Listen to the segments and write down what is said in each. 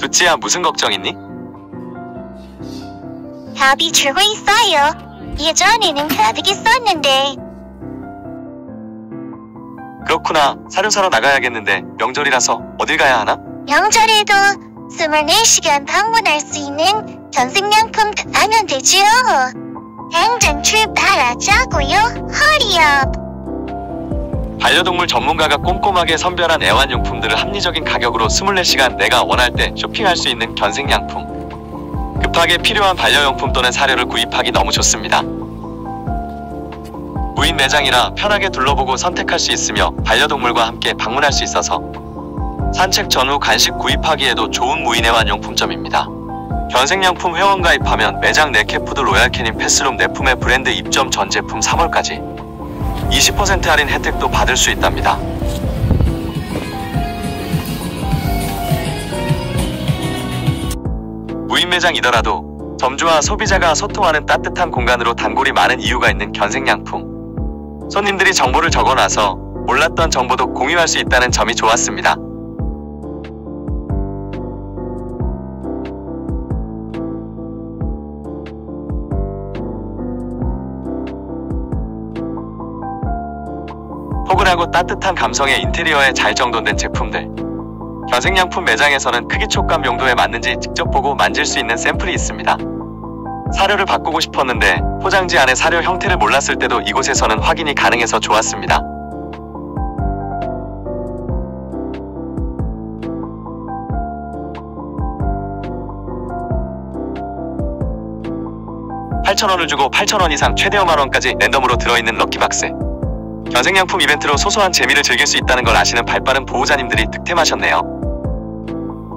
두찌야 무슨 걱정 있니? 밥이 주고 있어요. 예전에는 가득 있었는데 그렇구나. 사료 사러 나가야겠는데 명절이라서 어딜 가야 하나? 명절에도 24시간 방문할 수 있는 전생명품 가면 되지요. 당장 출발하자고요. 허리업. 반려동물 전문가가 꼼꼼하게 선별한 애완용품들을 합리적인 가격으로 24시간 내가 원할 때 쇼핑할 수 있는 견생양품. 급하게 필요한 반려용품 또는 사료를 구입하기 너무 좋습니다. 무인 매장이라 편하게 둘러보고 선택할 수 있으며 반려동물과 함께 방문할 수 있어서 산책 전후 간식 구입하기에도 좋은 무인 애완용품점입니다. 견생냥품 회원 가입하면 매장 네캐푸드 Royal Canin 패스룸 내품의 브랜드 입점 전 제품 3월까지 20% 할인 혜택도 받을 수 있답니다. 무인 매장이더라도 점주와 소비자가 소통하는 따뜻한 공간으로 단골이 많은 이유가 있는 견생냥품. 손님들이 정보를 적어놔서 몰랐던 정보도 공유할 수 있다는 점이 좋았습니다. 포근하고 따뜻한 감성의 인테리어에 잘 정돈된 제품들. 견생양품 매장에서는 크기 촉감 용도에 맞는지 직접 보고 만질 수 있는 샘플이 있습니다. 사료를 바꾸고 싶었는데 포장지 안에 사료 형태를 몰랐을 때도 이곳에서는 확인이 가능해서 좋았습니다. (8,000원을) 주고 (8,000원) 이상 최대 (5만원)까지 랜덤으로 들어있는 럭키박스 견생양품 이벤트로 소소한 재미를 즐길 수 있다는 걸 아시는 발빠른 보호자님들이 득템하셨네요.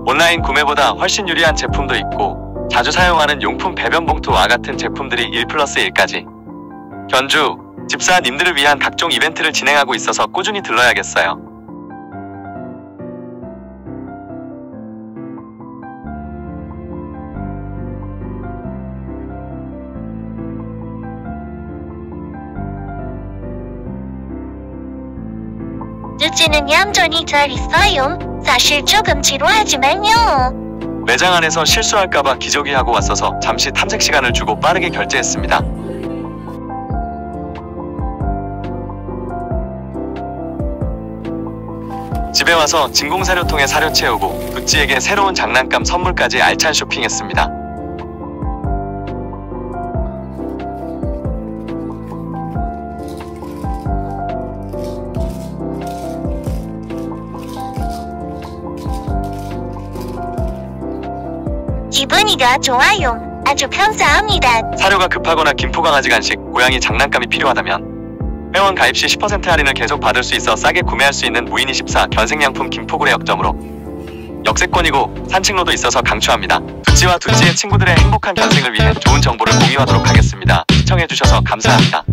온라인 구매보다 훨씬 유리한 제품도 있고 자주 사용하는 용품 배변 봉투와 같은 제품들이 1 플러스 1까지 견주, 집사님들을 위한 각종 이벤트를 진행하고 있어서 꾸준히 들러야겠어요. 두찌는 얌전히 잘 있어요. 사실 조금 지루하지만요. 매장 안에서 실수할까봐 기저귀 하고 왔어서 잠시 탐색 시간을 주고 빠르게 결제했습니다. 집에 와서 진공사료통에 사료 채우고 두찌에게 새로운 장난감 선물까지 알찬 쇼핑했습니다. 기분이가 좋아요. 아주 감사합니다. 사료가 급하거나 김포강아지 간식, 고양이 장난감이 필요하다면 회원 가입 시 10% 할인을 계속 받을 수 있어 싸게 구매할 수 있는 무인24 견생양품 김포구례 역점으로 역세권이고 산책로도 있어서 강추합니다. 두찌와 두찌의 친구들의 행복한 견생을 위해 좋은 정보를 공유하도록 하겠습니다. 시청해주셔서 감사합니다.